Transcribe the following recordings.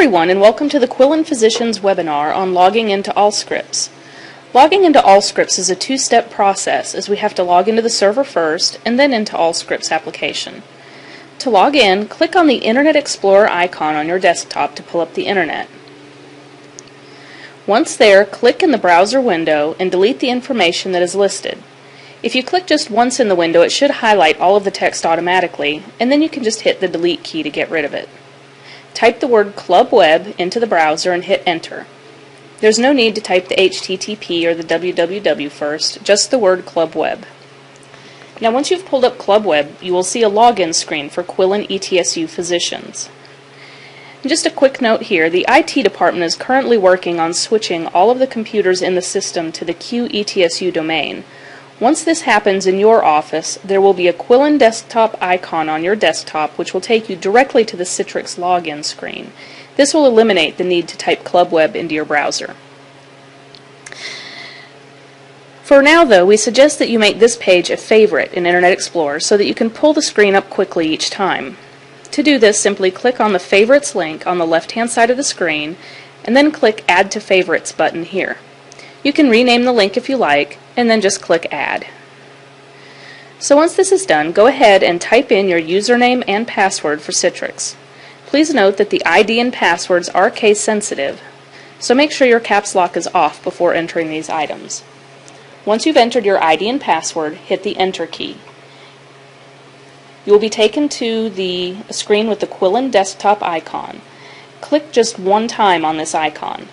everyone, and welcome to the Quillen Physicians webinar on logging into Allscripts. Logging into Allscripts is a two-step process as we have to log into the server first and then into Allscripts application. To log in, click on the Internet Explorer icon on your desktop to pull up the Internet. Once there, click in the browser window and delete the information that is listed. If you click just once in the window, it should highlight all of the text automatically, and then you can just hit the delete key to get rid of it. Type the word Club Web into the browser and hit enter. There's no need to type the HTTP or the www first, just the word Club Web. Now once you've pulled up Club Web, you will see a login screen for Quillen ETSU physicians. Just a quick note here, the IT department is currently working on switching all of the computers in the system to the QETSU domain, once this happens in your office, there will be a Quillen desktop icon on your desktop which will take you directly to the Citrix login screen. This will eliminate the need to type ClubWeb into your browser. For now, though, we suggest that you make this page a favorite in Internet Explorer so that you can pull the screen up quickly each time. To do this, simply click on the Favorites link on the left-hand side of the screen and then click Add to Favorites button here. You can rename the link if you like, and then just click Add. So once this is done, go ahead and type in your username and password for Citrix. Please note that the ID and passwords are case sensitive, so make sure your caps lock is off before entering these items. Once you've entered your ID and password, hit the Enter key. You will be taken to the screen with the Quillen desktop icon. Click just one time on this icon.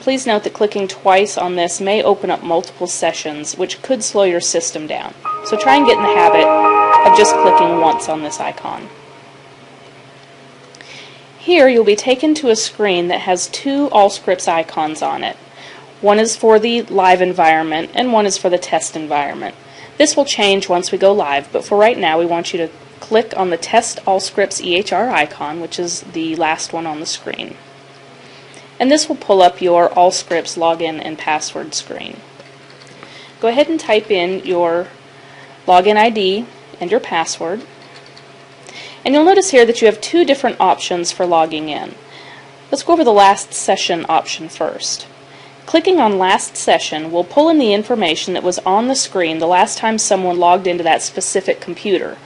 Please note that clicking twice on this may open up multiple sessions, which could slow your system down. So try and get in the habit of just clicking once on this icon. Here you'll be taken to a screen that has two Allscripts icons on it. One is for the live environment and one is for the test environment. This will change once we go live, but for right now we want you to click on the Test Allscripts EHR icon, which is the last one on the screen and this will pull up your Allscripts login and password screen. Go ahead and type in your login ID and your password. And you'll notice here that you have two different options for logging in. Let's go over the last session option first. Clicking on last session will pull in the information that was on the screen the last time someone logged into that specific computer.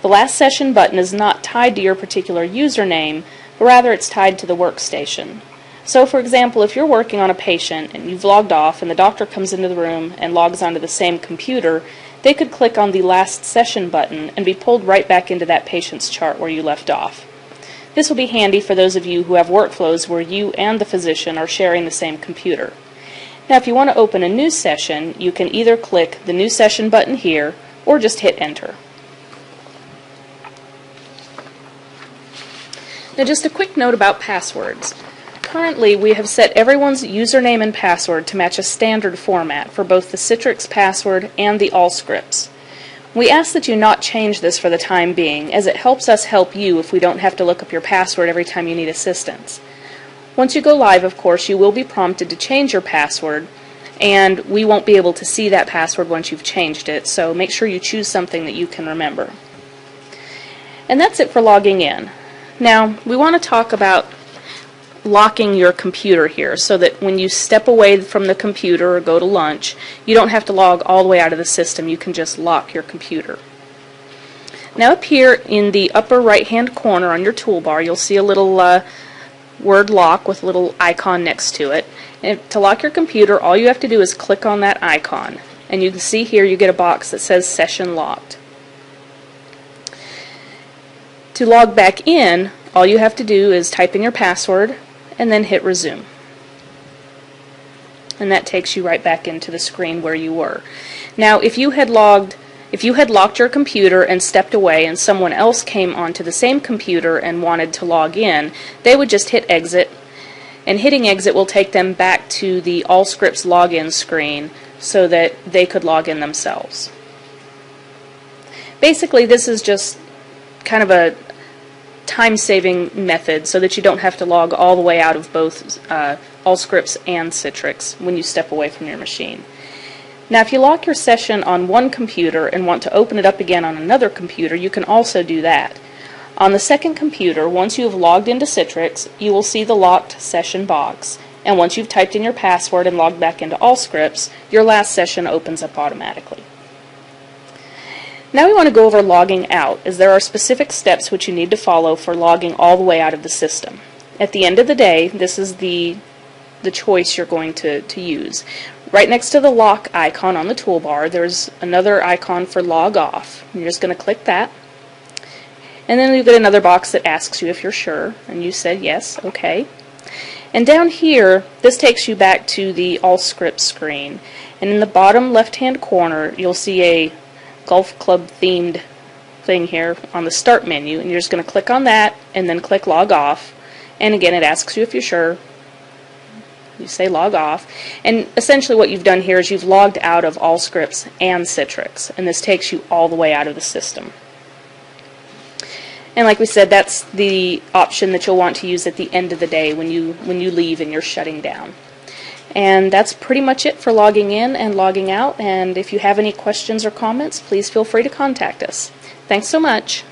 The last session button is not tied to your particular username, but rather it's tied to the workstation. So, for example, if you're working on a patient and you've logged off and the doctor comes into the room and logs onto the same computer, they could click on the last session button and be pulled right back into that patient's chart where you left off. This will be handy for those of you who have workflows where you and the physician are sharing the same computer. Now, if you want to open a new session, you can either click the New Session button here or just hit Enter. Now, just a quick note about passwords. Currently, we have set everyone's username and password to match a standard format for both the Citrix password and the Allscripts. We ask that you not change this for the time being, as it helps us help you if we don't have to look up your password every time you need assistance. Once you go live, of course, you will be prompted to change your password, and we won't be able to see that password once you've changed it, so make sure you choose something that you can remember. And that's it for logging in. Now, we want to talk about locking your computer here so that when you step away from the computer or go to lunch, you don't have to log all the way out of the system. You can just lock your computer. Now up here in the upper right hand corner on your toolbar, you'll see a little uh, word lock with a little icon next to it. And to lock your computer, all you have to do is click on that icon. And you can see here you get a box that says session locked. To log back in, all you have to do is type in your password and then hit resume. And that takes you right back into the screen where you were. Now, if you had logged if you had locked your computer and stepped away and someone else came onto the same computer and wanted to log in, they would just hit exit and hitting exit will take them back to the Allscripts login screen so that they could log in themselves. Basically, this is just kind of a, time-saving method so that you don't have to log all the way out of both uh, Allscripts and Citrix when you step away from your machine. Now, if you lock your session on one computer and want to open it up again on another computer, you can also do that. On the second computer, once you have logged into Citrix, you will see the locked session box. And once you've typed in your password and logged back into Allscripts, your last session opens up automatically. Now we want to go over logging out, as there are specific steps which you need to follow for logging all the way out of the system. At the end of the day, this is the, the choice you're going to, to use. Right next to the lock icon on the toolbar, there's another icon for log off. You're just going to click that. And then you get another box that asks you if you're sure, and you said yes, okay. And down here, this takes you back to the Allscripts screen. And in the bottom left-hand corner, you'll see a golf club themed thing here on the start menu and you're just going to click on that and then click log off. And again it asks you if you're sure. You say log off. And essentially what you've done here is you've logged out of Allscripts and Citrix and this takes you all the way out of the system. And like we said that's the option that you'll want to use at the end of the day when you when you leave and you're shutting down and that's pretty much it for logging in and logging out. And if you have any questions or comments, please feel free to contact us. Thanks so much.